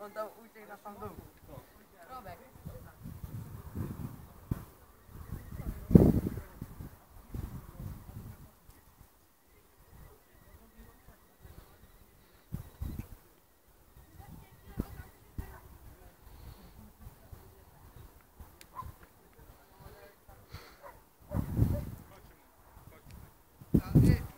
on tam uciekł na sam dół. Yeah.